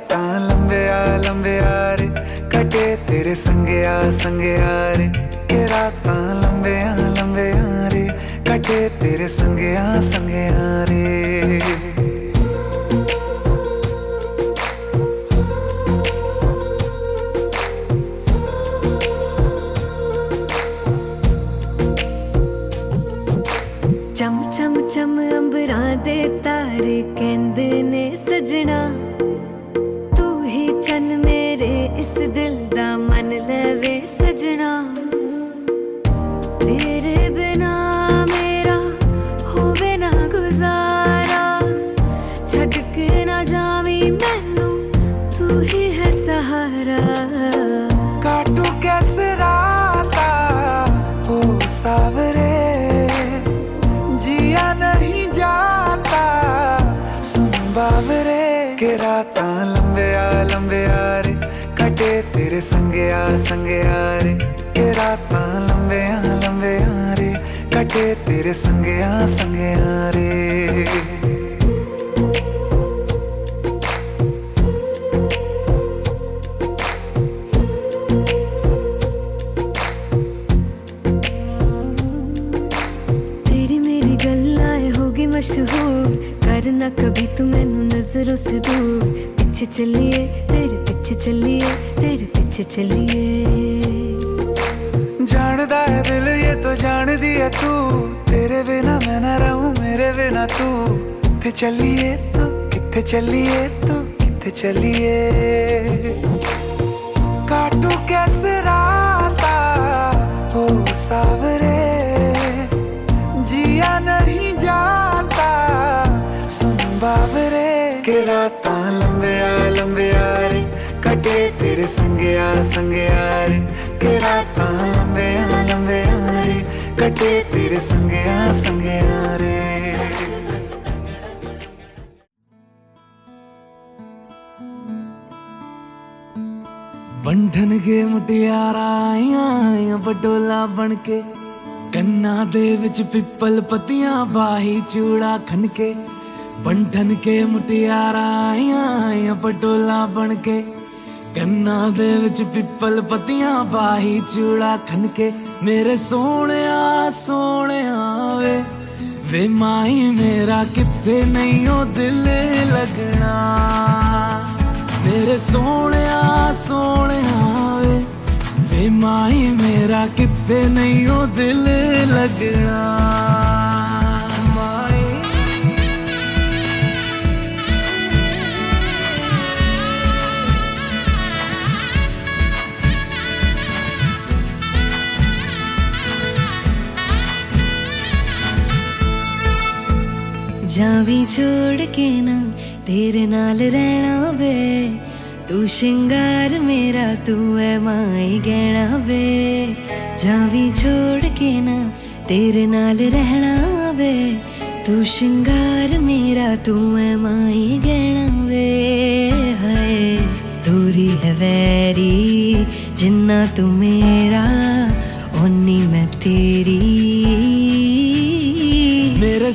ਰਾਤਾਂ ਲੰਬਿਆ ਲੰਬਿਆ ਰੇ। ਕਟੇ ਤੇਰੇ ਸੰਗਿਆ ਸੰਗਿਆ ਰੇ। ਕਿ ਰਾਤਾਂ ਲੰਬਿਆ ਲੰਬਿਆ ਰੇ। ਕਟੇ ਤੇਰੇ ਸੰਗਿਆ ਸੰਗਿਆ ਰੇ। ਚਮ ਚਮ ਚਮ ਅੰਬਰਾਂ ਦੇ ਤਾਰੇ ਕਹਿੰਦੇ ਨੇ ਸਜਣਾ। सावरे, जिया नहीं जाता। सुन बावरे, के रात लंबे आ लंबे आ रे, कटे तेरे संगे आ संगे आ रे। के रात लंबे आ लंबे आ रे, कटे तेरे संगे आ संगे आ रे। कभी तू मैनू नजरों से दूर पीछे चलिए तेरे पीछे चलिए तेरे पीछे चलिए जानदा है दिल ये तो जान दिया तू तेरे बिना मैं न रहूं मेरे बिना तू किथे चलिए तू किथे चलिए तू किथे चलिए काटू कैसे राता हो सावरे ਤੇਰੇ ਸੰਗਿਆ ਸੰਗਿਆ ਰੇ। ਕਿ ਰਾਤਾਂ ਲੰਬਿਆਂ ਲੰਬਿਆਂ ਰੇ। ਕੱਟੇ ਤੇਰੇ ਸੰਗਿਆ ਸੰਗਿਆ ਰੇ। ਵੰਡਣਗੇ ਮੁਟਿਆਰਾਂ ਬਡੋਲਾ ਬਣ ਕੇ। ਕੰਨਾਂ ਦੇ ਵਿੱਚ ਪਿੱਪਲ ਪਤੀਆਂ ਬਾਹੀ ਚੂੜਾ ਖਨ ਕੇ। ਵੰਡਣਗੇ ਮੁਟਿਆਰਾਂ ਬਡੋਲਾ ਬਣ ਕੇ। ਕੰਨਾਂ ਦੇ ਵਿੱਚ ਪਿੱਪਲ ਪੱਤੀਆਂ ਬਾਹੀ ਚੂੜਾ ਖਨ ਕੇ ਮੇਰੇ ਸੋਹਣਿਆ ਸੋਹਣਿਆ ਵੇ। ਵੇ ਮਾਈ ਮੇਰਾ ਕਿੱਥੇ ਨਹੀਂ ਉਹ ਦਿਲ ਲੱਗਣਾ। ਮੇਰੇ ਸੋਹਣਿਆ ਸੋਹਣਿਆ ਵੇ। ਵੇ ਮਾਈ ਮੇਰਾ ਕਿੱਥੇ ਨਹੀਂ ਉਹ ਦਿਲ ਲੱਗਣਾ। ਜਾਵੀਂ ਛੋੜ ਕੇ ਨਾ ਤੇਰੇ ਨਾਲ ਰਹਿਣਾ ਵੇ। ਤੂੰ ਸ਼ਿੰਗਾਰ ਮੇਰਾ, ਤੂੰ ਐ ਮਾਈ ਗਹਿਣਾ ਵੇ। ਜਾਵੀਂ ਛੋੜ ਕੇ ਨਾ ਤੇਰੇ ਨਾਲ ਰਹਿਣਾ ਵੇ। ਤੂੰ ਸ਼ਿੰਗਾਰ ਮੇਰਾ, ਤੂੰ ਐ ਮਾਈ ਗਹਿਣਾ ਵੇ। ਹਾਏ, ਦੂਰੀ ਹੈ ਵੈਰੀ, ਜਿੰਨਾ ਤੂੰ ਮੇਰਾ, ਓਨੀ ਮੈਂ ਤੇਰੀ। ਮੇਰੇ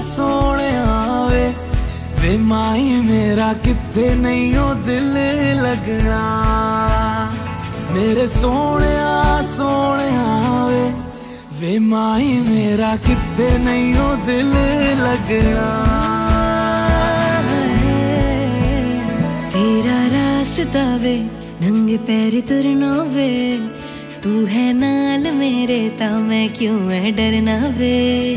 ਸੋਹਣਿਆ ਸੋਹਣਿਆ ਵੇ। ਵੇ ਮਾਈ, ਮੇਰਾ ਕਿਤੇ ਨਹੀਂ ਉਹ ਦਿਲ ਲੱਗਣਾ। ਮੇਰੇ ਸੋਹਣਿਆ ਸੋਹਣਿਆ ਵੇ। ਵੇ ਮਾਈ, ਮੇਰਾ ਕਿਤੇ ਨਹੀਂ ਉਹ ਦਿਲ ਲੱਗਣਾ। ਤੇਰਾ ਰਾਸਤਾ ਵੇ, ਨੰਗੇ ਪੈਰੀ ਤੁਰਨਾ ਵੇ। ਤੂੰ ਹੈ ਨਾਲ ਮੇਰੇ ਤਾਂ ਮੈਂ ਕਿਉਂ ਐ ਡਰਨਾ ਵੇ?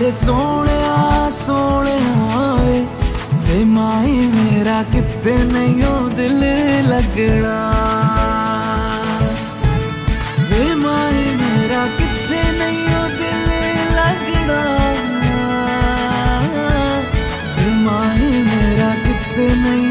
ਮੇਰੇ ਸੋਹਣਿਆ ਸੋਹਣਿਆ ਵੇ। ਵੇ ਮਾਈ ਮੇਰਾ ਕਿੱਥੇ ਨਹੀਂ ਉਹ ਦਿਲ ਲੱਗਣਾ। ਵੇ ਮਾਈ ਮੇਰਾ ਕਿੱਥੇ ਨਹੀਂ ਉਹ ਦਿਲ ਲੱਗਣਾ। ਵੇ ਮਾਈ ਮੇਰਾ ਕਿੱਥੇ ਨਹੀਂ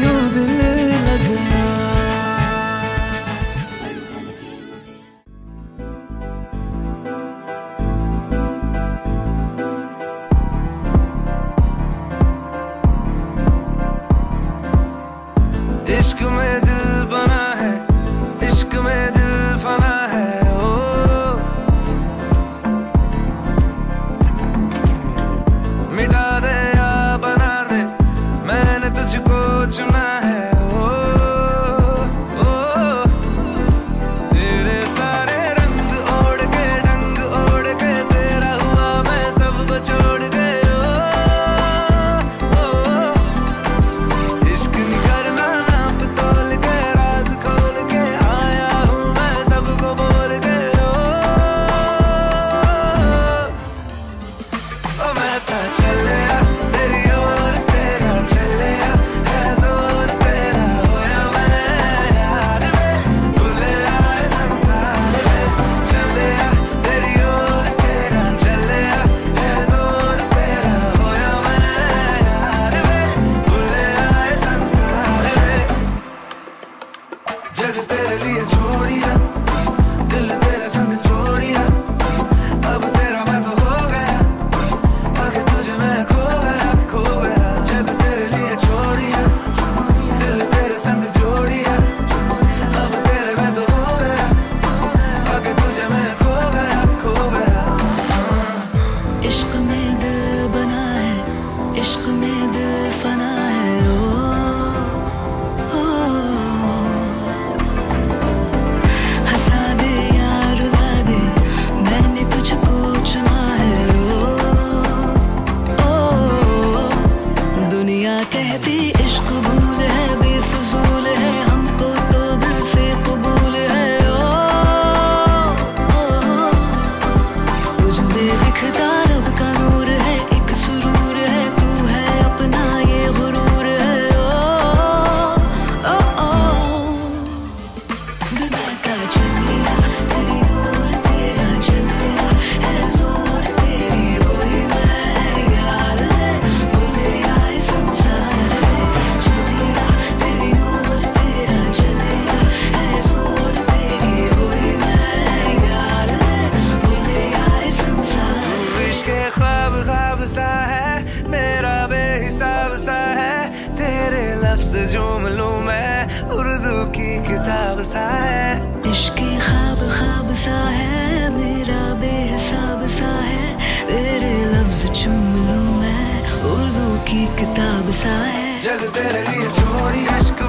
तेरे जुमलों में उर्दू की किताब सा है। इश्क ख्वाब ख्वाब सा है मेरा बेहसाब सा है। तेरे लफ्ज चूम लूँ मैं उर्दू की किताब सा है। जग तेरे लिए छोड़ी इश्क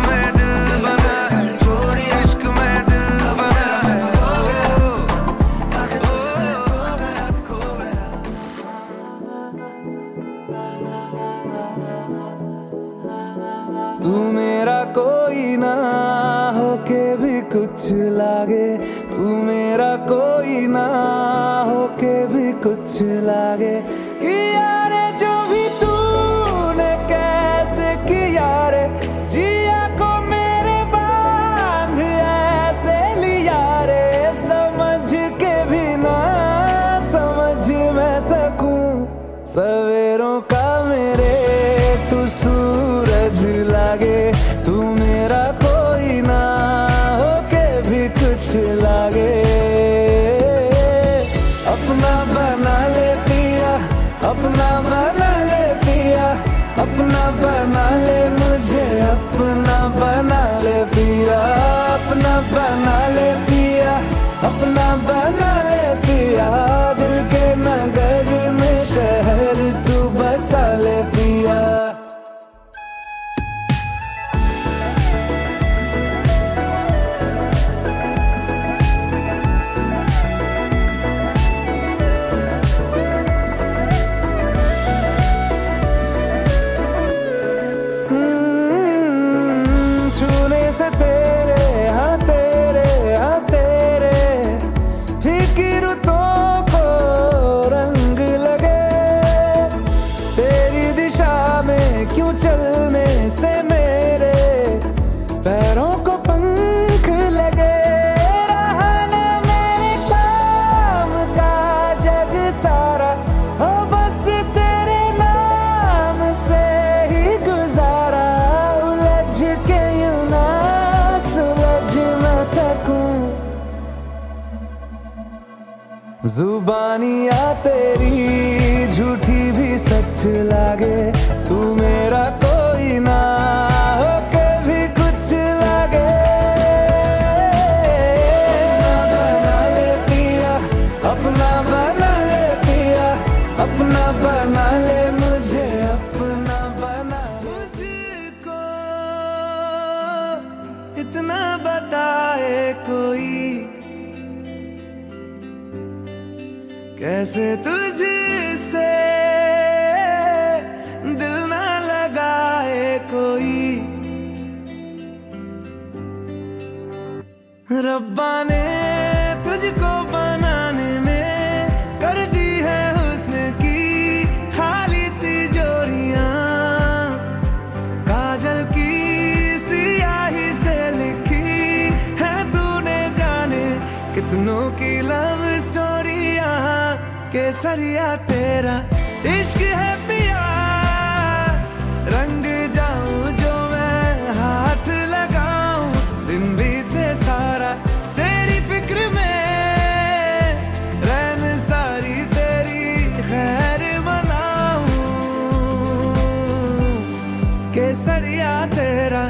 तू मेरा कोई ना होके भी कुछ लागे। तू मेरा कोई ना होके भी कुछ लागे। कि यारे जो भी तूने, कैसे किया रे? जिया को मेरे बाँध, ऐसे लिया रे। समझ के भी ना, समझ मैं सकूँ। सवेरों जुबानिया तेरी झूठी भी सच लागे तू मेरा कोई ना कैसे तुझसे दिल ना लगाए कोई? रब्बा ने तुझको बनाने केसरिया तेरा इश्क है पिया। रंग जाऊँ जो मैं हाथ लगाऊँ। दिन बीते सारा तेरी फ़िक्र में। रैन सारी तेरी खैर मनाऊं। केसरिया तेरा